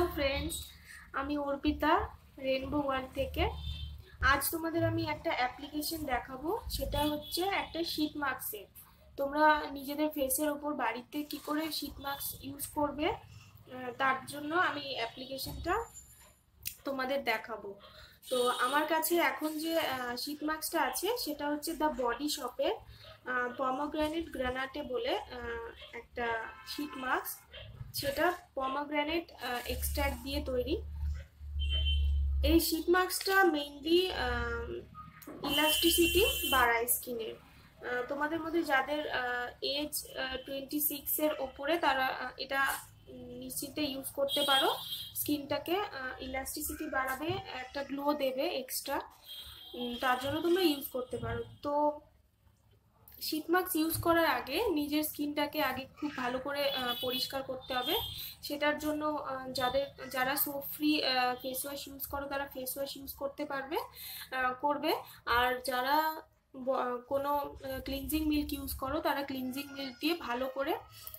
Hello friends, আমি Arpita, rainbow world থেকে। আজ তোমাদের আমি একটা অ্যাপ্লিকেশন দেখাবো, সেটা হচ্ছে একটা শীট মাস্কের তোমরা নিজেদের ফেসের ওপর বাড়িতে কি করে শীট মাস্ক ইউজ করবে তার জন্য আমি অ্যাপ্লিকেশনটা তোমাদের দেখাবো। তো আমার কাছে এখন যে শীট মাস্কটা আছে, সেটা হচ্ছে দ্য বডি শপের পমোগ্রানেট গ্রানাটে বলে একটা শীট মাস্ক। সেটা পমোগ্রানেট এক্সট্রাক্ট দিয়ে তৈরি। এই শীট মাস্কটা মেইনলি ইলাস্টিসিটি বাড়ায় স্কিনের তোমাদের মধ্যে যাদের এজ টোয়েন্টি সিক্সের ওপরে তারা এটা নিশ্চিন্তে ইউজ করতে পারো। স্কিনটাকে ইলাস্টিসিটি বাড়াবে, একটা গ্লো দেবে এক্সট্রা তার জন্য তোমরা ইউজ করতে পারো। তো শীত মাস্ক ইউজ করার আগে নিজের স্কিনটাকে আগে খুব ভালো করে পরিষ্কার করতে হবে। সেটার জন্য যাদের, যারা soap free face wash use করো, তারা ফেস ওয়াশ ইউজ করতে পারবে করবে। আর যারা কোনো ক্লিনজিং মিল্ক ইউজ করো, তারা ক্লিনজিং মিল্ক দিয়ে ভালো করে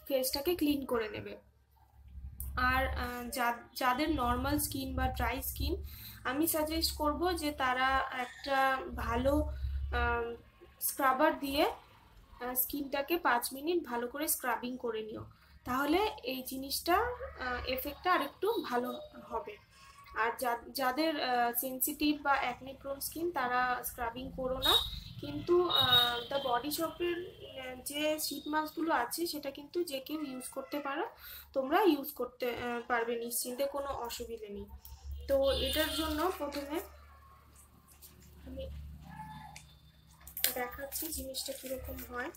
ফেসটাকে ক্লিন করে নেবে। আর যাদের নর্মাল স্কিন বা ড্রাই স্কিন আমি সাজেস্ট করব যে তারা একটা ভালো স্ক্রাবার দিয়ে স্কিনটাকে পাঁচ মিনিট ভালো করে স্ক্রাবিং করে নিও। তাহলে এই জিনিসটা এফেক্টটা আরেকটু ভালো হবে। আর যাদের সেন্সিটিভ বা অ্যাকনি প্রোন স্কিন তারা স্ক্রাবিং করো না। কিন্তু দ্য বডি শপের যে শীট মাস্কগুলো আছে, সেটা কিন্তু যে কেউ ইউজ করতে পারো, তোমরা ইউজ করতে পারবে নিশ্চিন্তে, কোনো অসুবিধে নেই। তো এটার জন্য প্রথমে আমি দেখাচ্ছি জিনিসটা কীরকম হয়।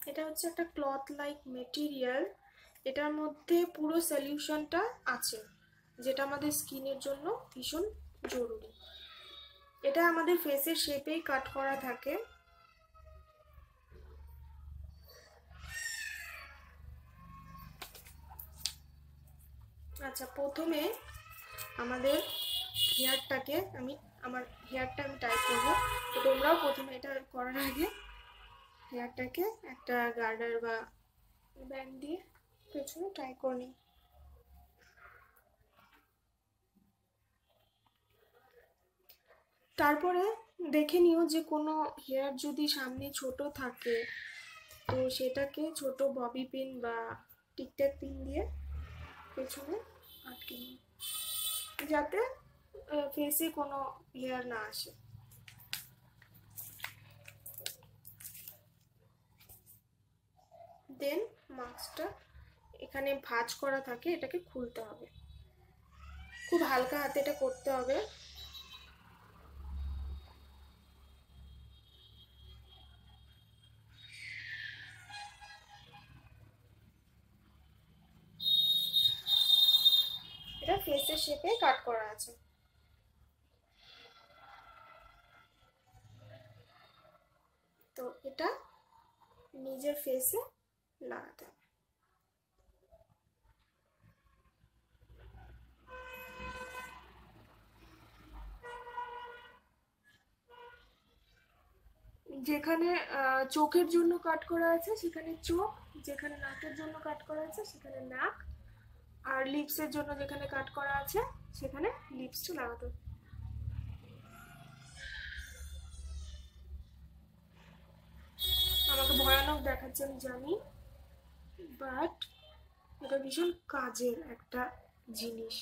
এটা হচ্ছে একটা ক্লথ লাইক মেটেরিয়াল এটার মধ্যে পুরো সলিউশনটা আছে, যেটা আমাদের স্কিনের জন্য ভীষণ জরুরি। এটা আমাদের ফেসের শেপেই কাট করা থাকে। আচ্ছা প্রথমে আমাদের হেয়ারটাকে আমি আমার হেয়ারটা আমি টাইপ করব। তো তোমরাও প্রথমে এটা করার আগে হেয়ারটাকে একটা গার্ডার বা ব্যান্ড দিয়ে পেছনে ট্রাই করে নিই তারপরে দেখে নিও যে কোনো হেয়ার যদি সামনে ছোট থাকে, তো সেটাকে ছোট ববি পিন বা টিকট্যাক পিন দিয়ে পেছনে আটকে নিই যাতে ফেসে কোনো হেয়ার না আসে। দেন মাস্কটা এখানে ভাঁজ করা থাকে, এটাকে খুলতে হবে। খুব হালকা হাতে এটা করতে হবে। এটা ফেসের শেপে কাট করা আছে তো এটা নিজের ফেসে লাগাতে হবে। যেখানে চোখের জন্য কাট করা আছে, সেখানে চোখ, যেখানে নাকের জন্য কাট করা আছে, সেখানে নাক। আর লিপসের জন্য যেখানে কাট করা আছে, সেখানে লিপসটা লাগাতে হবে আমাকে আমি জানি। বাট এটা ভীষণ কাজের একটা জিনিস।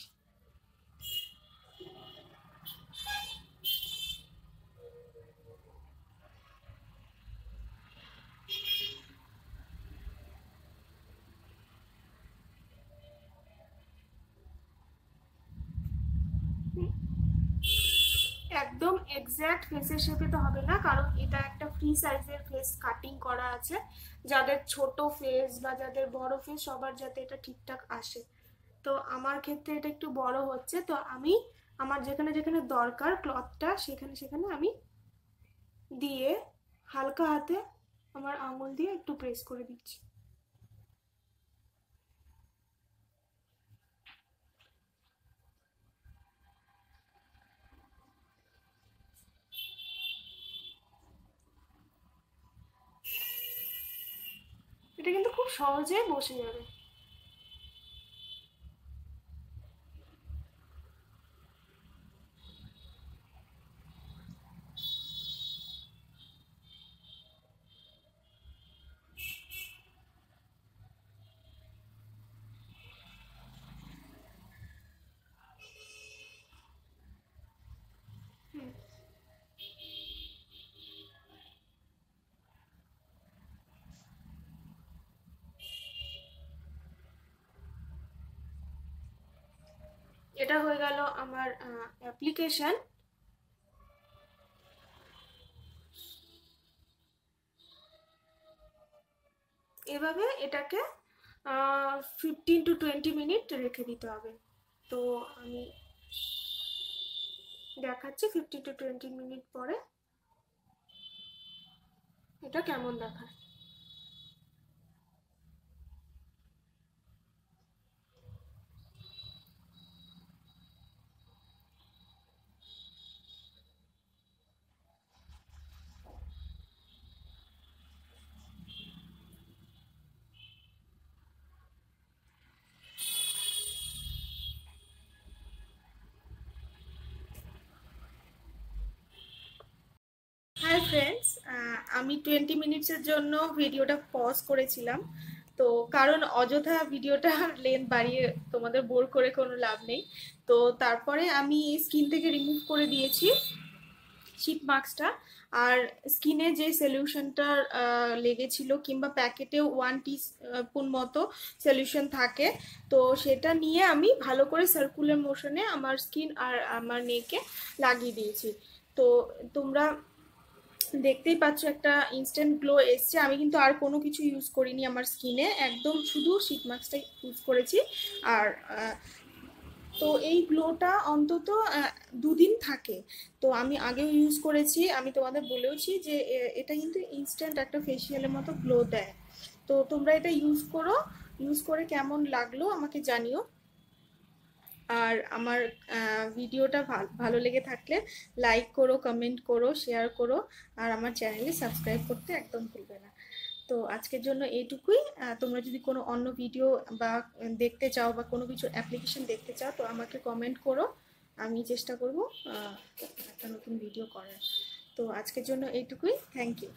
একদম এক্স্যাক্ট ফেসের শেপে তো হবে না, কারণ এটা একটা ফ্রি সাইজের ফেস কাটিং করা আছে। যাদের ছোট ফেস বা যাদের বড় ফেস সবার যাতে এটা ঠিকঠাক আসে। তো আমার ক্ষেত্রে এটা একটু বড় হচ্ছে, তো আমি আমার যেখানে যেখানে দরকার ক্লথটা সেখানে সেখানে আমি দিয়ে হালকা হাতে আমার আঙুল দিয়ে একটু প্রেস করে দিচ্ছি। এটা কিন্তু খুব সহজে বসে যাবে। এটা হয়ে গেল আমার অ্যাপ্লিকেশন এভাবে এটাকে ফিফটিন টু টোয়েন্টি মিনিট রেখে দিতে হবে। তো আমি দেখাচ্ছি ফিফটিন টু টোয়েন্টি মিনিট পরে। এটা কেমন দেখায়? ফ্রেন্ডস আমি টোয়েন্টি মিনিটসের জন্য ভিডিওটা পজ করেছিলাম। তো কারণ অযথা ভিডিওটা লেন্থ বাড়িয়ে তোমাদের বোর করে কোনো লাভ নেই। তো তারপরে আমি স্কিন থেকে রিমুভ করে দিয়েছি শীত মাস্কটা আর স্কিনে যে সলিউশনটা লেগেছিল কিংবা প্যাকেটেও ওয়ান টি স্পুন মতো সলিউশন থাকে, তো সেটা নিয়ে আমি ভালো করে সার্কুলার মোশনে আমার স্কিন আর আমার নেকে লাগিয়ে দিয়েছি। তো তোমরা দেখতেই পাচ্ছ একটা ইনস্ট্যান্ট গ্লো এসছে। আমি কিন্তু আর কোনো কিছু ইউজ করিনি আমার স্কিনে একদম শুধু শীত মাস্কটাই ইউজ করেছি। আর তো এই গ্লোটা অন্তত দুদিন থাকে। তো আমি আগেও ইউজ করেছি। আমি তোমাদের বলেওছি যে এটা কিন্তু ইনস্ট্যান্ট একটা ফেসিয়ালের মতো গ্লো দেয়। তো তোমরা এটা ইউজ করো। ইউজ করে কেমন লাগল আমাকে জানিও। আর আমার ভিডিওটা ভালো লেগে থাকলে লাইক করো কমেন্ট করো শেয়ার করো আর আমার চ্যানেলে সাবস্ক্রাইব করতে একদম ভুলবে না। তো আজকের জন্য এইটুকুই। তোমরা যদি কোনো অন্য ভিডিও বা দেখতে চাও বা কোনো কিছু অ্যাপ্লিকেশন দেখতে চাও, তো আমাকে কমেন্ট করো। আমি চেষ্টা করব একটা নতুন ভিডিও করার। তো আজকের জন্য এইটুকুই। Thank you